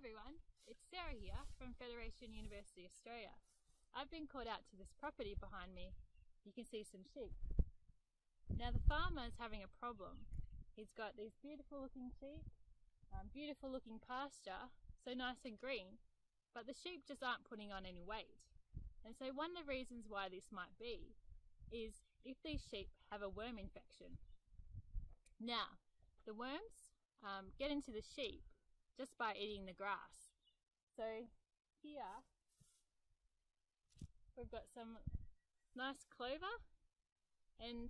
everyone, it's Sarah here from Federation University Australia. I've been called out to this property behind me. You can see some sheep. Now the farmer is having a problem. He's got these beautiful looking sheep, um, beautiful looking pasture, so nice and green, but the sheep just aren't putting on any weight. And so one of the reasons why this might be is if these sheep have a worm infection. Now, the worms um, get into the sheep just by eating the grass. So here we've got some nice clover and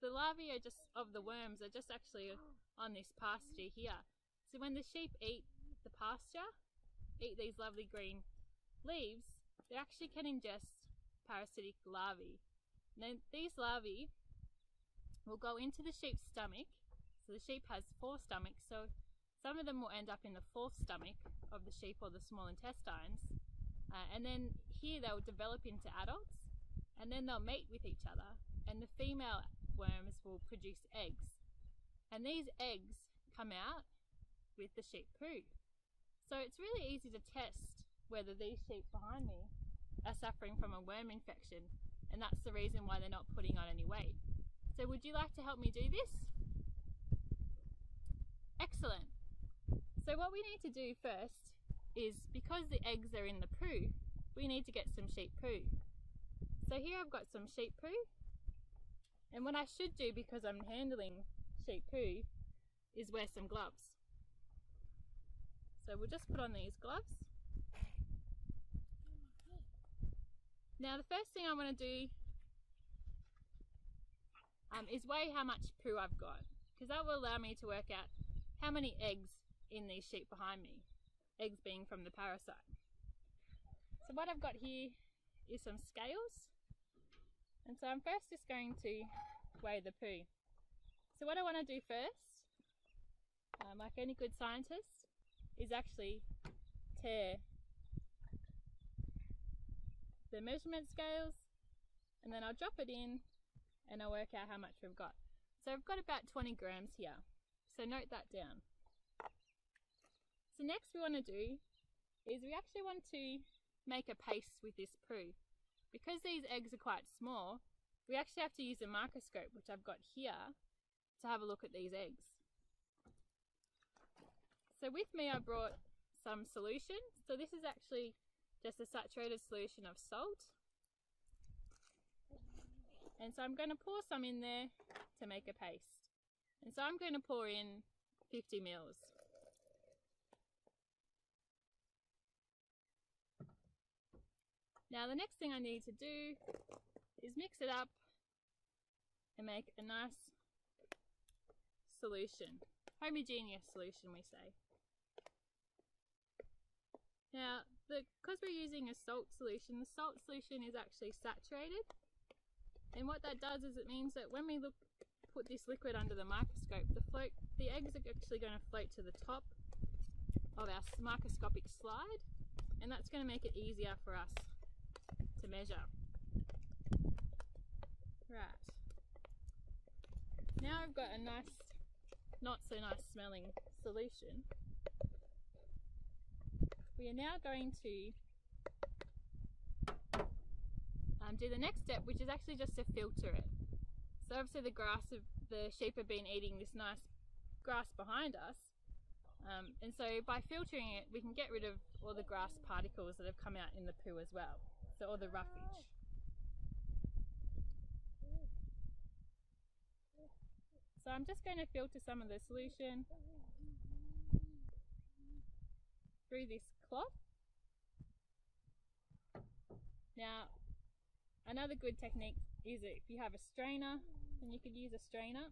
the larvae are just of the worms are just actually on this pasture here. So when the sheep eat the pasture, eat these lovely green leaves, they actually can ingest parasitic larvae. And then these larvae will go into the sheep's stomach. So the sheep has four stomachs, so some of them will end up in the fourth stomach of the sheep or the small intestines. Uh, and then here they'll develop into adults and then they'll mate with each other and the female worms will produce eggs. And these eggs come out with the sheep poo. So it's really easy to test whether these sheep behind me are suffering from a worm infection and that's the reason why they're not putting on any weight. So would you like to help me do this? Excellent. So what we need to do first is because the eggs are in the poo, we need to get some sheep poo. So here I've got some sheep poo. And what I should do because I'm handling sheep poo is wear some gloves. So we'll just put on these gloves. Now the first thing I want to do um, is weigh how much poo I've got because that will allow me to work out how many eggs in these sheep behind me, eggs being from the parasite. So what I've got here is some scales. And so I'm first just going to weigh the poo. So what I want to do first, um, like any good scientist, is actually tare the measurement scales and then I'll drop it in and I'll work out how much we've got. So I've got about 20 grams here. So note that down. So next we want to do is we actually want to make a paste with this poo. Because these eggs are quite small, we actually have to use a microscope, which I've got here, to have a look at these eggs. So with me I brought some solution. So this is actually just a saturated solution of salt. And so I'm going to pour some in there to make a paste. And so I'm going to pour in 50 mils. Now the next thing I need to do is mix it up and make a nice solution. Homogeneous solution we say. Now, because we're using a salt solution, the salt solution is actually saturated. And what that does is it means that when we look, put this liquid under the microscope, the float, the eggs are actually going to float to the top of our microscopic slide. And that's going to make it easier for us to measure. Right. Now I've got a nice, not so nice smelling solution. We are now going to um, do the next step, which is actually just to filter it. So obviously the grass, of, the sheep have been eating this nice grass behind us. Um, and so by filtering it, we can get rid of all the grass particles that have come out in the poo as well so all the roughage. So I'm just going to filter some of the solution through this cloth. Now, another good technique is if you have a strainer, then you could use a strainer.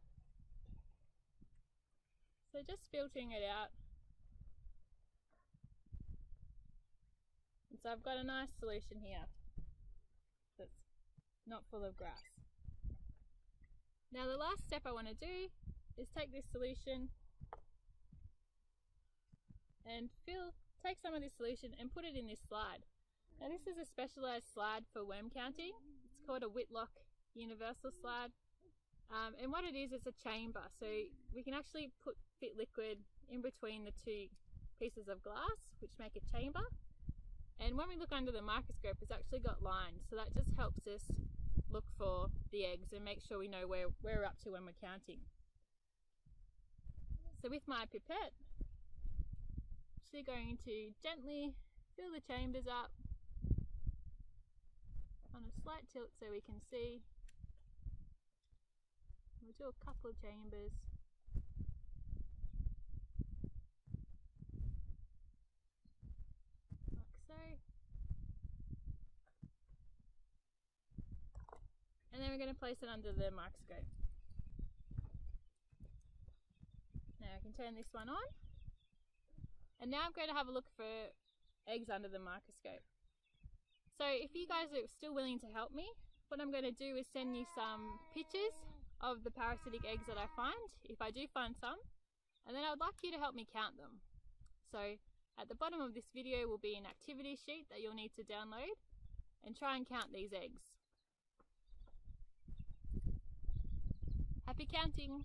So just filtering it out So I've got a nice solution here that's not full of grass. Now the last step I want to do is take this solution and fill, take some of this solution and put it in this slide. Now this is a specialized slide for worm counting. It's called a Whitlock Universal Slide. Um, and what it is, it's a chamber. So we can actually put fit liquid in between the two pieces of glass which make a chamber. And when we look under the microscope, it's actually got lines, so that just helps us look for the eggs and make sure we know where, where we're up to when we're counting. So with my pipette, actually going to gently fill the chambers up on a slight tilt so we can see. We'll do a couple of chambers. Like so. And then we're going to place it under the microscope. Now I can turn this one on. And now I'm going to have a look for eggs under the microscope. So if you guys are still willing to help me, what I'm going to do is send you some pictures of the parasitic eggs that I find, if I do find some, and then I'd like you to help me count them. So at the bottom of this video will be an activity sheet that you'll need to download and try and count these eggs. Happy counting!